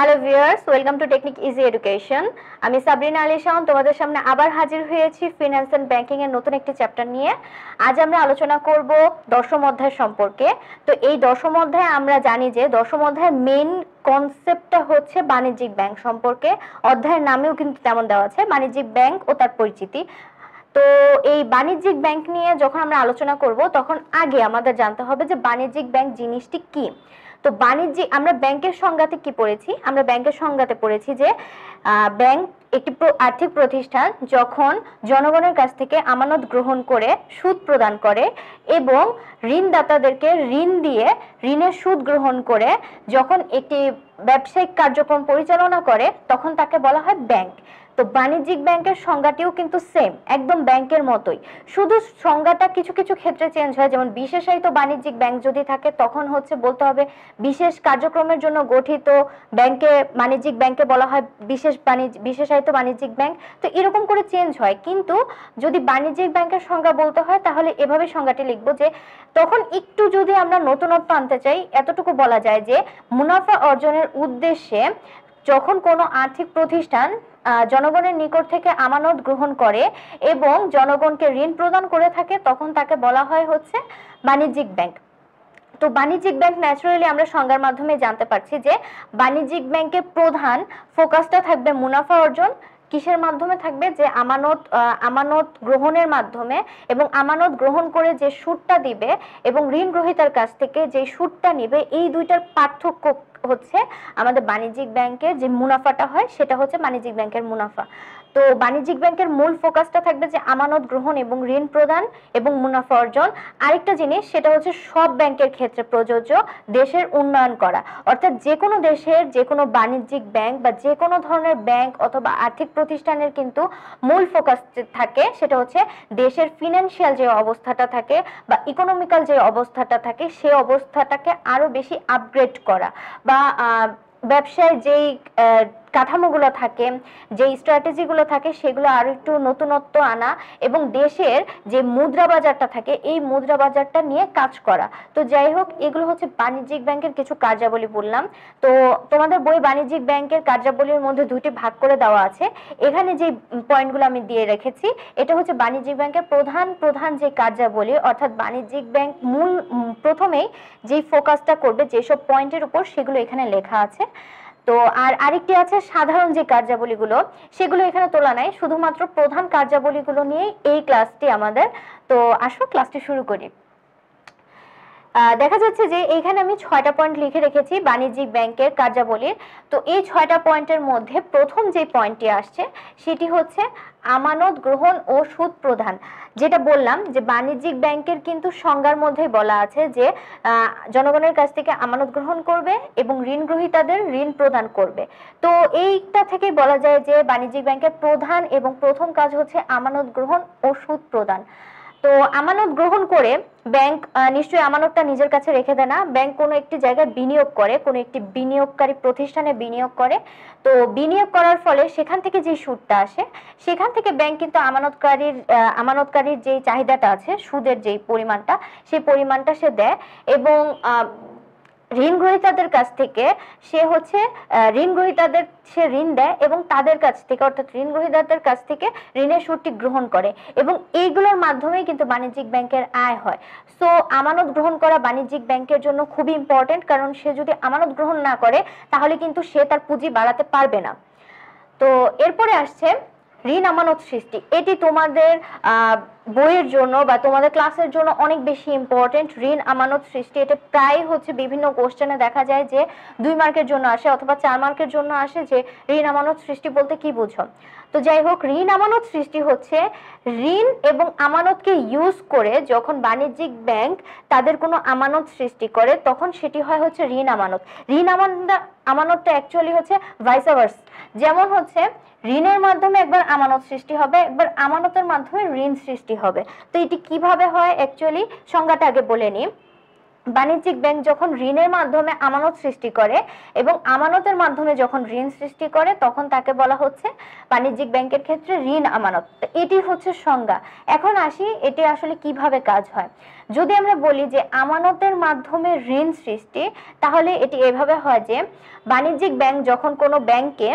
Hello viewers welcome to technique easy education আমি সাবরিনা আলী শাওন তোমাদের সামনে আবার হাজির হয়েছি ফিনান্স অ্যান্ড ব্যাংকিং এর নতুন একটি চ্যাপ্টার নিয়ে। আজ আমরা আলোচনা করব দশম অধ্যায় সম্পর্কে। তো এই দশম অধ্যায়ে আমরা জানি যে দশম অধ্যায়ের মেন কনসেপ্টটা হচ্ছে বাণিজ্যিক ব্যাংক সম্পর্কে। অধ্যায়ের নামেও কিন্তু তেমন দেওয়া আছে, বাণিজ্যিক ব্যাংক ও তার পরিচিতি। তো এই বাণিজ্যিক ব্যাংক নিয়ে যখন আমরা আলোচনা করব, তখন আগে আমাদের জানতে হবে যে বাণিজ্যিক ব্যাংক জিনিসটি কি। তো বাণিজ্যিক আমরা ব্যাংকের সংজ্ঞাতে কি পড়েছি? আমরা ব্যাংকের সংজ্ঞাতে পড়েছি যে ব্যাংক একটি আর্থিক প্রতিষ্ঠান যখন জনগণের কাছ থেকে আমানত গ্রহণ করে সুদ প্রদান করে এবং ঋণদাতাদেরকে ঋণ দিয়ে ঋণের সুদ গ্রহণ করে যখন একটি ব্যবসায়িক কার্যক্রম পরিচালনা করে, তখন তাকে বলা হয় ব্যাংক। তো বাণিজ্যিক ব্যাংকের সংজ্ঞাটিও কিন্তু সেম একদম ব্যাংকের মতোই। শুধু সংজ্ঞাটা কিছু কিছু ক্ষেত্রে চেঞ্জ হয়, যেমন বিশেষায়িত বাণিজ্যিক ব্যাংক যদি থাকে, তখন হচ্ছে বলতে হবে বিশেষ কার্যক্রমের জন্য গঠিত ব্যাংকে, বাণিজ্যিক ব্যাংকে বলা হয় বিশেষ বাণিজ্য বিশেষায়িত বাণিজ্যিক ব্যাংক, তো এরকম করে চেঞ্জ হয়। কিন্তু যদি বাণিজ্যিক ব্যাংকের সংজ্ঞা বলতে হয়, তাহলে এভাবে সংজ্ঞাটি লিখব যে, তখন একটু যদি আমরা নতুনত্ব আনতে চাই, এতটুকু বলা যায় যে, মুনাফা অর্জনের উদ্দেশ্যে যখন কোনো আর্থিক প্রতিষ্ঠান জনগণের নিকট থেকে আমানত গ্রহণ করে এবং জনগণকে ঋণ প্রদান করে থাকে, তখন তাকে বলা হয় হচ্ছে বাণিজ্যিক ব্যাংক। তো বাণিজ্যিক ব্যাংক ন্যাচারালি আমরা সংজ্ঞার মাধ্যমে জানতে পারছি যে বাণিজ্যিক ব্যাংকের প্রধান ফোকাসটা থাকবে মুনাফা অর্জন, কিসের মাধ্যমে থাকবে? যে আমানত আমানত গ্রহণের মাধ্যমে এবং আমানত গ্রহণ করে যে সুদটা দিবে এবং ঋণ গ্রহীতার কাছ থেকে যে সুদটা নিবে, এই দুইটার পার্থক্য হচ্ছে আমাদের বাণিজ্যিক ব্যাংকের যে মুনাফাটা হয়, সেটা হচ্ছে বাণিজ্যিক ব্যাংকের মুনাফা। তো বাণিজ্যিক ব্যাংকের মূল ফোকাসটা থাকবে যে আমানত গ্রহণ এবং ঋণ প্রদান এবং মুনাফা অর্জন। আরেকটা জিনিস, সেটা হচ্ছে সব ব্যাংকের ক্ষেত্রে প্রযোজ্য দেশের উন্নয়ন করা। অর্থাৎ যে কোনো দেশের, যে কোনো বাণিজ্যিক ব্যাংক বা যে কোনো ধরনের ব্যাংক অথবা আর্থিক প্রতিষ্ঠানের কিন্তু মূল ফোকাস থাকে, সেটা হচ্ছে দেশের ফিনান্সিয়াল যে অবস্থাটা থাকে বা ইকোনমিক্যাল যে অবস্থাটা থাকে, সে অবস্থাটাকে আরও বেশি আপগ্রেড করা বা ব্যবসায় যেই কাঠামোগুলো থাকে যে স্ট্র্যাটেজিগুলো থাকে সেগুলো আরও একটু নতুনত্ব আনা এবং দেশের যে মুদ্রা বাজারটা থাকে এই মুদ্রা বাজারটা নিয়ে কাজ করা। তো যাই হোক, এগুলো হচ্ছে বাণিজ্যিক ব্যাংকের কিছু কার্যাবলী বললাম। তো তোমাদের বই বাণিজ্যিক ব্যাংকের কার্যাবলীর মধ্যে দুটি ভাগ করে দেওয়া আছে। এখানে যে পয়েন্টগুলো আমি দিয়ে রেখেছি, এটা হচ্ছে বাণিজ্যিক ব্যাংকের প্রধান প্রধান যে কার্যাবলী, অর্থাৎ বাণিজ্যিক ব্যাংক মূল প্রথমেই যেই ফোকাসটা করবে, যেসব পয়েন্টের উপর সেগুলো এখানে লেখা আছে। তো আর আরেকটি আছে সাধারণ যে কার্যাবলীগুলো, সেগুলো এখানে তোলা নাই। শুধুমাত্র প্রধান কার্যাবলীগুলো নিয়ে এই ক্লাসটি আমাদের। তো আসো ক্লাসটি শুরু করি। দেখা যাচ্ছে যে এইখানে আমি ছয়টা পয়েন্ট লিখে রেখেছি বাণিজ্যিক ব্যাংকের কার্যাবলীর। তো এই ছয়টা পয়েন্টের মধ্যে প্রথম যে পয়েন্টটি আসছে, সেটি হচ্ছে আমানত গ্রহণ ও সুদ প্রদান। যেটা বললাম যে বাণিজ্যিক ব্যাংকের কিন্তু সংজ্ঞার মধ্যে বলা আছে যে জনগণের কাছ থেকে আমানত গ্রহণ করবে এবং ঋণ গ্রহীতাদের ঋণ প্রদান করবে। তো এইটা থেকে বলা যায় যে বাণিজ্যিক ব্যাংকের প্রধান এবং প্রথম কাজ হচ্ছে আমানত গ্রহণ ও সুদ প্রদান। তো আমানত গ্রহণ করে ব্যাংক নিশ্চয়ই আমানতটা নিজের কাছে রেখে দেয় না। ব্যাংক কোনো একটি জায়গায় বিনিয়োগ করে, কোনো একটি বিনিয়োগকারী প্রতিষ্ঠানে বিনিয়োগ করে। তো বিনিয়োগ করার ফলে সেখান থেকে যে সুদটা আসে, সেখান থেকে ব্যাংক কিন্তু আমানতকারীর আমানতকারীর যে চাহিদাটা আছে, সুদের যেই পরিমাণটা, সেই পরিমাণটা সে দেয় এবং ঋণ গ্রহীতাদের কাছ থেকে সে হচ্ছে ঋণ গ্রহীতাদের সে ঋণ দেয় এবং তাদের কাছ থেকে, অর্থাৎ ঋণ গ্রহীতাদের কাছ থেকে ঋণের সুদটি গ্রহণ করে এবং এইগুলোর মাধ্যমেই কিন্তু বাণিজ্যিক ব্যাংকের আয় হয়। সো আমানত গ্রহণ করা বাণিজ্যিক ব্যাংকের জন্য খুবই ইম্পর্টেন্ট কারণ সে যদি আমানত গ্রহণ না করে, তাহলে কিন্তু সে তার পুঁজি বাড়াতে পারবে না। তো, এরপরে আসছে ঋণ আমানত সৃষ্টি। এটি তোমাদের বইয়ের জন্য বা তোমাদের ক্লাসের জন্য অনেক বেশি ইম্পর্টেন্ট ঋণ, আমানত সৃষ্টি, এটা প্রায় হচ্ছে বিভিন্ন কোশ্চেনে দেখা যায় যে দুই মার্কের জন্য আসে অথবা চার মার্কের জন্য আসে যে ঋণ, আমানত সৃষ্টি বলতে কি বুঝো? তো যাই হোক, ঋণ আমানত সৃষ্টি হচ্ছে। ঋণ এবং আমানতকে ইউজ করে যখন বাণিজ্যিক ব্যাংক তাদের কোনো আমানত সৃষ্টি করে, তখন সেটি হয় হচ্ছে ঋণ আমানত। ঋণ আমানত আমানতটা অ্যাকচুয়ালি হচ্ছে ভাইসাভার্স যেমন হচ্ছে, ঋণের মাধ্যমে একবার আমানত সৃষ্টি হবে, একবার আমানতের মাধ্যমে ঋণ সৃষ্টি হবে। তো এটি কীভাবে হয় অ্যাকচুয়ালি সংজ্ঞাটা আগে বলে নিই। বাণিজ্যিক ব্যাংক যখন ঋণের মাধ্যমে আমানত সৃষ্টি করে এবং আমানতের মাধ্যমে যখন ঋণ সৃষ্টি করে, তখন তাকে বলা হচ্ছে বাণিজ্যিক ব্যাংকের ক্ষেত্রে ঋণ আমানত। এটি হচ্ছে সংজ্ঞা। এখন আসি এটি আসলে কীভাবে কাজ হয়। যদি আমরা বলি যে আমানতের মাধ্যমে ঋণ সৃষ্টি, তাহলে এটি এভাবে হয় যে বাণিজ্যিক ব্যাংক যখন কোনো ব্যাংকে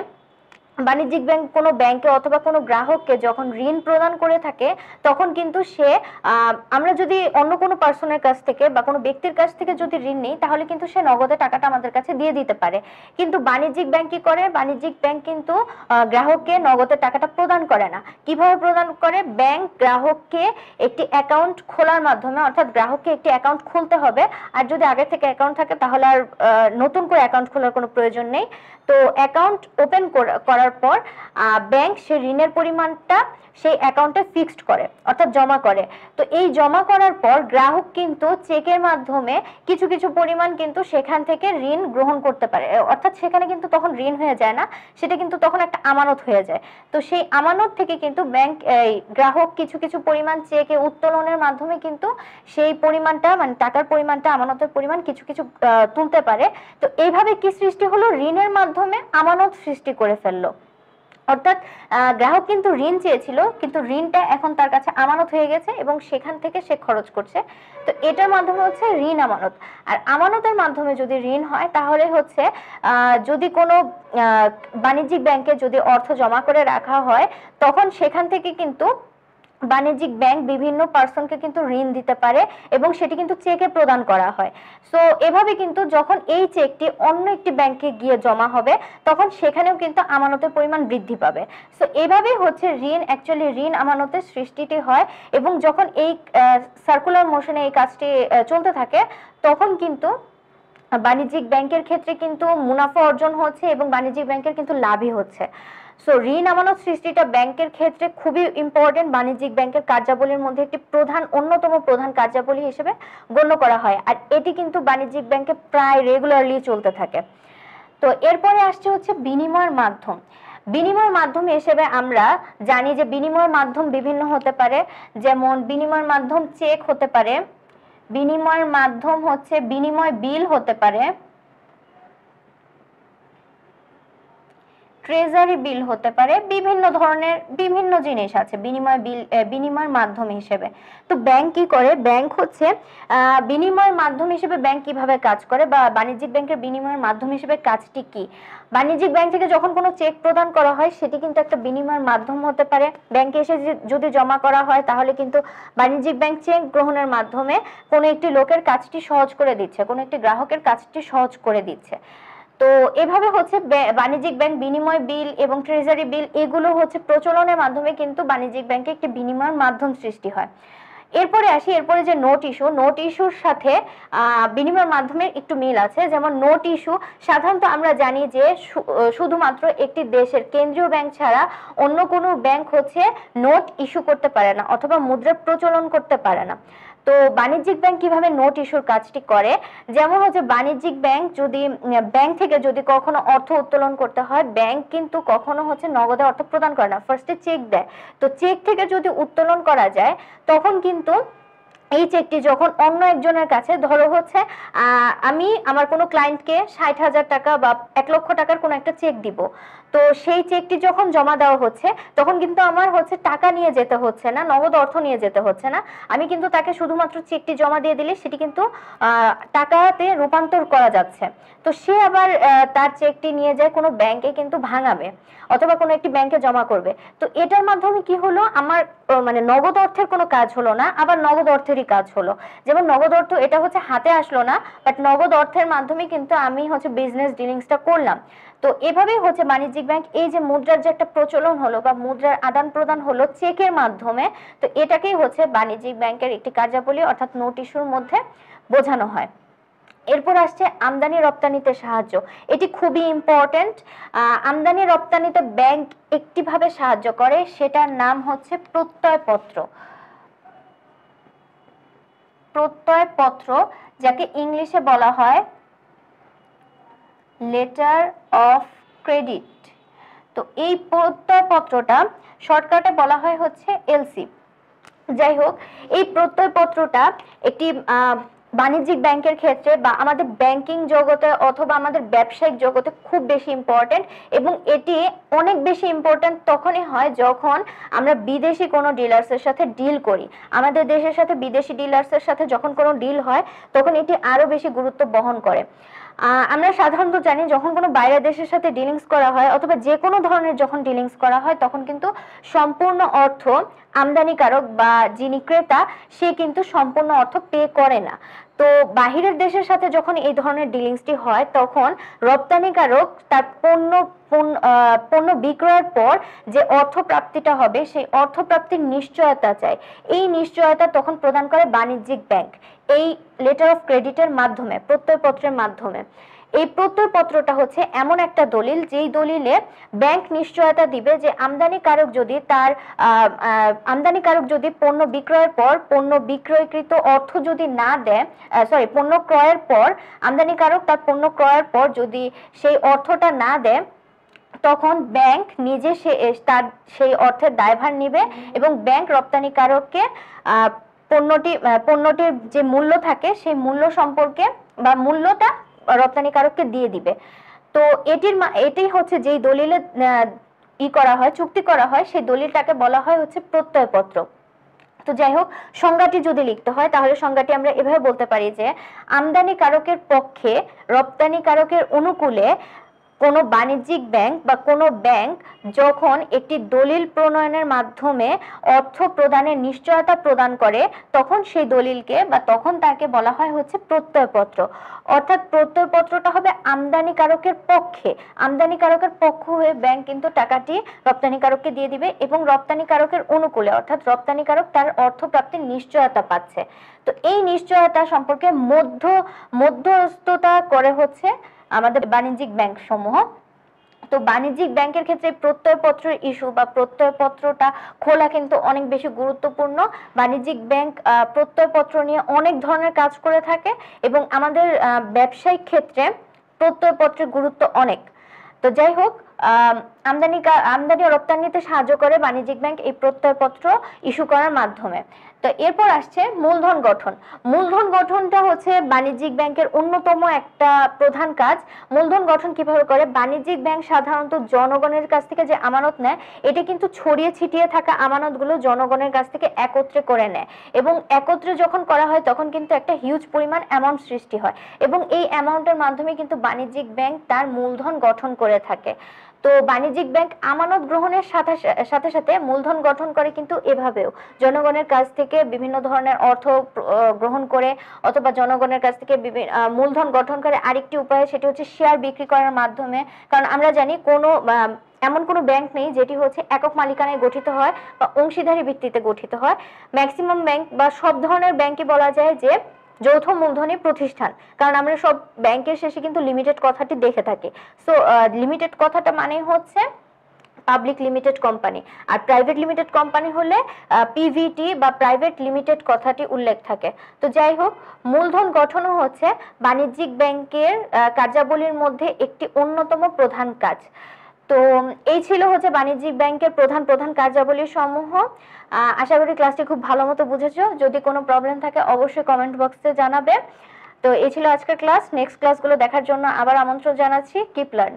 বাণিজ্যিক ব্যাংক কোনো ব্যাংকে অথবা কোনো গ্রাহককে যখন ঋণ প্রদান করে থাকে, তখন কিন্তু সে আমরা যদি অন্য কোনো পার্সনের কাছ থেকে বা কোনো ব্যক্তির কাছ থেকে যদি ঋণ নিই, তাহলে কিন্তু সে নগদে টাকাটা আমাদের কাছে দিয়ে দিতে পারে। কিন্তু বাণিজ্যিক ব্যাংক কি করে? বাণিজ্যিক ব্যাংক কিন্তু গ্রাহককে নগদে টাকাটা প্রদান করে না। কীভাবে প্রদান করে? ব্যাংক গ্রাহককে একটি অ্যাকাউন্ট খোলার মাধ্যমে, অর্থাৎ গ্রাহককে একটি অ্যাকাউন্ট খুলতে হবে। আর যদি আগে থেকে অ্যাকাউন্ট থাকে, তাহলে আর নতুন করে অ্যাকাউন্ট খোলার কোনো প্রয়োজন নেই। তো অ্যাকাউন্ট ওপেন করার পর ব্যাংক সে ঋণের পরিমাণটা সেই অ্যাকাউন্টে ফিক্সড করে, অর্থাৎ জমা করে। তো এই জমা করার পর গ্রাহক কিন্তু চেকের মাধ্যমে কিছু কিছু পরিমাণ কিন্তু সেখান থেকে ঋণ গ্রহণ করতে পারে। অর্থাৎ সেখানে কিন্তু তখন ঋণ হয়ে যায় না, সেটা কিন্তু তখন একটা আমানত হয়ে যায়। তো সেই আমানত থেকে কিন্তু ব্যাংক গ্রাহক কিছু কিছু পরিমাণ চেকে উত্তোলনের মাধ্যমে কিন্তু সেই পরিমাণটা মানে টাকার পরিমাণটা, আমানতের পরিমাণ কিছু কিছু তুলতে পারে। তো এইভাবে কি সৃষ্টি হলো? ঋণের মাধ্যমে আমানত সৃষ্টি করে ফেলল। অর্থাৎ গ্রাহক কিন্তু ঋণ চেয়েছিল, কিন্তু ঋণটা এখন তার কাছে আমানত হয়ে গেছে এবং সেখান থেকে সে খরচ করছে। তো এটার মাধ্যমে হচ্ছে ঋণ আমানত। আর আমানতের মাধ্যমে যদি ঋণ হয়, তাহলে হচ্ছে যদি কোনো বাণিজ্যিক ব্যাংকে যদি অর্থ জমা করে রাখা হয়, তখন সেখান থেকে কিন্তু বাণিজ্যিক ব্যাংক বিভিন্ন পার্সনকে কিন্তু ঋণ দিতে পারে এবং সেটি কিন্তু চেকে প্রদান করা হয়। সো এভাবে কিন্তু যখন এই চেকটি অন্য একটি ব্যাংকে গিয়ে জমা হবে, তখন সেখানেও কিন্তু আমানতের পরিমাণ বৃদ্ধি পাবে। সো এভাবেই হচ্ছে ঋণ অ্যাকচুয়ালি ঋণ আমানতের সৃষ্টিটি হয় এবং যখন এই সার্কুলার মোশনে এই কাজটি চলতে থাকে, তখন কিন্তু বাণিজ্যিক ব্যাংকের ক্ষেত্রে কিন্তু মুনাফা অর্জন হচ্ছে এবং বাণিজ্যিক ব্যাংকের কিন্তু লাভই হচ্ছে। সো ঋণ আমানত সৃষ্টিটা ব্যাংকের ক্ষেত্রে খুবই ইম্পর্টেন্ট বাণিজ্যিক ব্যাংকের কার্যাবলীর মধ্যে একটি প্রধান, অন্যতম প্রধান কার্যাবলী হিসেবে গণ্য করা হয়। আর এটি কিন্তু বাণিজ্যিক ব্যাংকে প্রায় রেগুলারলি চলতে থাকে। তো, এরপরে আসছে হচ্ছে বিনিময়ের মাধ্যম। বিনিময় মাধ্যম হিসেবে আমরা জানি যে বিনিময় মাধ্যম বিভিন্ন হতে পারে। যেমন বিনিময় মাধ্যম চেক হতে পারে। বিনিময়ের মাধ্যম হচ্ছে বিনিময় বিল হতে পারে। ট্রেজারি বিল হতে পারে, বিভিন্ন ধরনের, বিভিন্ন জিনিস আছে, বিনিময় বিল বিনিময়ের মাধ্যম হিসেবে। তো ব্যাংক কি করে? ব্যাংক হচ্ছে বিনিময়ের মাধ্যম হিসেবে ব্যাংক কীভাবে কাজ করে বা বাণিজ্যিক ব্যাংকের বিনিময়ের মাধ্যম হিসেবে কাজটি কি? বাণিজ্যিক ব্যাংক থেকে যখন কোনো চেক প্রদান করা হয়, সেটি কিন্তু একটা বিনিময়ের মাধ্যম হতে পারে। ব্যাংকে এসে যদি জমা করা হয়, তাহলে কিন্তু বাণিজ্যিক ব্যাংক চেক গ্রহণের মাধ্যমে কোনো একটি লোকের কাজটি সহজ করে দিচ্ছে, কোনো একটি গ্রাহকের কাজটি সহজ করে দিচ্ছে। তো এভাবে হচ্ছে বাণিজ্যিক ব্যাংক বিনিময় বিল এবং ট্রেজারি বিল এগুলো হচ্ছে প্রচলনের মাধ্যমে কিন্তু বাণিজ্যিক ব্যাংকে একটি বিনিময়ের মাধ্যম সৃষ্টি হয়। এরপরে আসি, এরপরে যে নোট ইস্যু, নোট ইস্যুর সাথে বিনিময়ের মাধ্যমে একটু মিল আছে। যেমন নোট ইস্যু, সাধারণত আমরা জানি যে শুধুমাত্র একটি দেশের কেন্দ্রীয় ব্যাংক ছাড়া অন্য কোনো ব্যাংক হচ্ছে নোট ইস্যু করতে পারে না অথবা মুদ্রা প্রচলন করতে পারে না। তো বাণিজ্যিক ব্যাংক কীভাবে নোট ইস্যুর কাজটি করে? যেমন হচ্ছে বাণিজ্যিক ব্যাংক যদি, ব্যাংক থেকে যদি কখনো অর্থ উত্তোলন করতে হয়, ব্যাংক কিন্তু কখনো হচ্ছে নগদে অর্থ প্রদান করে না। ফার্স্টে চেক দেয়। তো চেক থেকে যদি উত্তোলন করা যায়, তখন কিন্তু এই চেকটি যখন অন্য একজনের কাছে, ধরো হচ্ছে আমি আমার কোনো ক্লায়েন্টকে ষাট হাজার টাকা বা এক লক্ষ টাকার কোনো একটা চেক দিব। তো সেই চেকটি যখন জমা দেওয়া হচ্ছে, তখন কিন্তু আমার হচ্ছে টাকা নিয়ে যেতে হচ্ছে না, নগদ অর্থ নিয়ে যেতে হচ্ছে না। আমি কিন্তু তাকে শুধুমাত্র চেকটি জমা দিয়ে দিলে সেটি কিন্তু টাকাতে রূপান্তর করা যাচ্ছে। তো সে আবার তার চেকটি নিয়ে যায় কোনো ব্যাংকে কিন্তু ভাঙাবে অথবা কোনো একটি ব্যাংকে জমা করবে। তো এটার মাধ্যমে কি হলো? আমার মানে নগদ অর্থের কোনো কাজ হলো না, আবার নগদ অর্থেরই কাজ হলো। যেমন নগদ অর্থ, এটা হচ্ছে হাতে আসলো না বাট নগদ অর্থের মাধ্যমে কিন্তু আমি হচ্ছে বিজনেস ডিলিংসটা করলাম। তো এভাবেই হচ্ছে বাণিজ্যিক ব্যাংক এই যে মুদ্রার যে একটা প্রচলন হলো বা মুদ্রার আদান প্রদান হলো চেকের মাধ্যমে, তো এটাকেই হচ্ছে বাণিজ্যিক ব্যাংকের একটি কার্যাবলী অর্থাৎ নোট ইস্যুর মধ্যে বোঝানো হয়। এরপর আসছে আমদানি রপ্তানিতে সাহায্য। এটি খুবই ইম্পর্টেন্ট আমদানি রপ্তানিতে ব্যাংক একটিভাবে সাহায্য করে, সেটার নাম হচ্ছে প্রত্যয়পত্র। প্রত্যয়পত্র, যাকে ইংলিশে বলা হয় লেটার অফ ক্রেডিট। তো এই প্রত্যয় পত্রটা শর্টকাটে বলা হয় হচ্ছে এলসি। যাই হোক, এই প্রত্যয় পত্রটা একটি বাণিজ্যিক ব্যাংকের ক্ষেত্রে বা আমাদের ব্যাংকিং জগতে অথবা আমাদের ব্যবসায়িক জগতে খুব বেশি ইম্পর্টেন্ট এবং এটি অনেক বেশি ইম্পর্টেন্ট তখনই হয় যখন আমরা বিদেশি কোনো ডিলার্সের সাথে ডিল করি। আমাদের দেশের সাথে বিদেশি ডিলার্সের সাথে যখন কোনো ডিল হয়, তখন এটি আরও বেশি গুরুত্ব বহন করে। আমরা সাধারণত জানি যখন কোনো বাইরের দেশের সাথে ডিলিংস করা হয় অথবা যে কোনো ধরনের যখন ডিলিংস করা হয়, তখন কিন্তু সম্পূর্ণ অর্থ আমদানিকারক বা যিনি ক্রেতা, সে কিন্তু সম্পূর্ণ অর্থ পে করে না। তো বাহিরের দেশের সাথে যখন এই ধরনের ডিলিংসটি হয়, তখন রপ্তানিকারক তার পণ্য পণ্য বিক্রয়ের পর যে অর্থ প্রাপ্তিটা হবে, সেই অর্থ প্রাপ্তির নিশ্চয়তা চায় এই নিশ্চয়তা তখন প্রদান করে বাণিজ্যিক ব্যাংক। এই লেটার অফ ক্রেডিটের মাধ্যমে, প্রত্যয়পত্রের মাধ্যমে। এই প্রত্যয়পত্রটা হচ্ছে এমন একটা দলিল, যেই দলিলে ব্যাংক নিশ্চয়তা দিবে যে আমদানিকারক যদি তার আমদানিকারক যদি পণ্য বিক্রয়ের পর, পণ্য বিক্রয়কৃত অর্থ যদি না দেয় সরি পণ্য ক্রয়ের পর, আমদানিকারক তার পণ্য ক্রয়ের পর যদি সেই অর্থটা না দেয়, তখন ব্যাংক নিজে সে তার সেই অর্থের দায়ভার নিবে এবং ব্যাংক রপ্তানিকারককে পণ্যটি পণ্যটির যে মূল্য থাকে, সেই মূল্য সম্পর্কে বা মূল্যটা রপ্তানিকারককে দিয়ে দিবে। তো এটির এটাই হচ্ছে যেই দলিলে ই করা হয়, চুক্তি করা হয়, সেই দলিলটাকে বলা হয় হচ্ছে প্রত্যয়পত্র। তো যাই হোক, সংজ্ঞাটি যদি লিখতে হয়, তাহলে সংজ্ঞাটি আমরা এভাবে বলতে পারি যে আমদানিকারকের পক্ষে রপ্তানিকারকের অনুকূলে কোনো বাণিজ্যিক ব্যাংক বা কোনো ব্যাংক যখন একটি দলিল প্রণয়নের মাধ্যমে অর্থ প্রদানের নিশ্চয়তা প্রদান করে, তখন সেই দলিলকে বা তখন তাকে বলা হয় হচ্ছে প্রত্যয়পত্র। অর্থাৎ প্রত্যয়পত্রটা হবে আমদানিকারকের পক্ষে। আমদানিকারকের পক্ষ হয়ে ব্যাংক কিন্তু টাকাটি রপ্তানিকারককে দিয়ে দিবে এবং রপ্তানিকারকের অনুকূলে, অর্থাৎ রপ্তানিকারক তার অর্থ প্রাপ্তির নিশ্চয়তা পাচ্ছে। তো এই নিশ্চয়তা সম্পর্কে মধ্য, মধ্যস্থতা করে হচ্ছে আমাদের বাণিজ্যিক ব্যাংক সমূহ। তো বাণিজ্যিক ব্যাংকের ক্ষেত্রে প্রত্যয়পত্র ইস্যু বা প্রত্যয়পত্রটা খোলা কিন্তু অনেক বেশি গুরুত্বপূর্ণ। বাণিজ্যিক ব্যাংক প্রত্যয়পত্র নিয়ে অনেক ধরনের কাজ করে থাকে এবং আমাদের ব্যবসায়িক ক্ষেত্রে প্রত্যয়পত্রের গুরুত্ব অনেক। তো যাই হোক আমদানি আমদানি ও রপ্তানিতে সাহায্য করে বাণিজ্যিক ব্যাংক এই প্রত্যয়পত্র ইস্যু করার মাধ্যমে। তো এরপর আসছে মূলধন গঠন। মূলধন গঠনটা হচ্ছে বাণিজ্যিক ব্যাংকের অন্যতম একটা প্রধান কাজ। মূলধন গঠন কীভাবে করে? বাণিজ্যিক ব্যাংক সাধারণত জনগণের কাছ থেকে যে আমানত নেয়, এটা কিন্তু ছড়িয়ে ছিটিয়ে থাকা আমানতগুলো জনগণের কাছ থেকে একত্রে করে নেয়। এবং একত্রে যখন করা হয়, তখন কিন্তু একটা হিউজ পরিমাণ অ্যামাউন্ট সৃষ্টি হয়। এবং এই অ্যামাউন্টের মাধ্যমে কিন্তু বাণিজ্যিক ব্যাংক তার মূলধন গঠন করে থাকে। তো বাণিজ্যিক ব্যাংক আমানত গ্রহণের সাথে সাথে সাথে মূলধন গঠন করে কিন্তু এভাবেও। জনগণের কাছ থেকে বিভিন্ন ধরনের অর্থ গ্রহণ করে অথবা জনগণের কাছ থেকে মূলধন গঠন করে আরেকটি উপায় সেটি হচ্ছে শেয়ার বিক্রি করার মাধ্যমে। কারণ আমরা জানি কোনো এমন কোনো ব্যাংক নেই যেটি হচ্ছে একক মালিকানায় গঠিত হয় বা অংশীদারি ভিত্তিতে গঠিত হয়। ম্যাক্সিমাম ব্যাংক বা সব ধরনের ব্যাংকই বলা যায় যে যৌথ মূলধনী প্রতিষ্ঠান। কারণ আমরা সব ব্যাংকের শেষে কিন্তু লিমিটেড কথাটি দেখে থাকি। সো লিমিটেড কথাটা মানে হচ্ছে পাবলিক লিমিটেড কোম্পানি আর প্রাইভেট লিমিটেড কোম্পানি হলে পিভিটি বা প্রাইভেট লিমিটেড কথাটি উল্লেখ থাকে। তো যাই হোক, মূলধন গঠনও হচ্ছে বাণিজ্যিক ব্যাংকের কার্যাবলীর মধ্যে একটি অন্যতম প্রধান কাজ। তো এই ছিল হচ্ছে বাণিজ্যিক ব্যাংকের প্রধান প্রধান কার্যাবলী সমূহ। আশা করি ক্লাসটি খুব ভালো মতো বুঝেছ। যদি কোনো প্রবলেম থাকে, অবশ্যই কমেন্ট বক্সে জানাবে। তো এই ছিল আজকের ক্লাস নেক্সট ক্লাসগুলো দেখার জন্য আবার আমন্ত্রণ জানাচ্ছি। Keep learn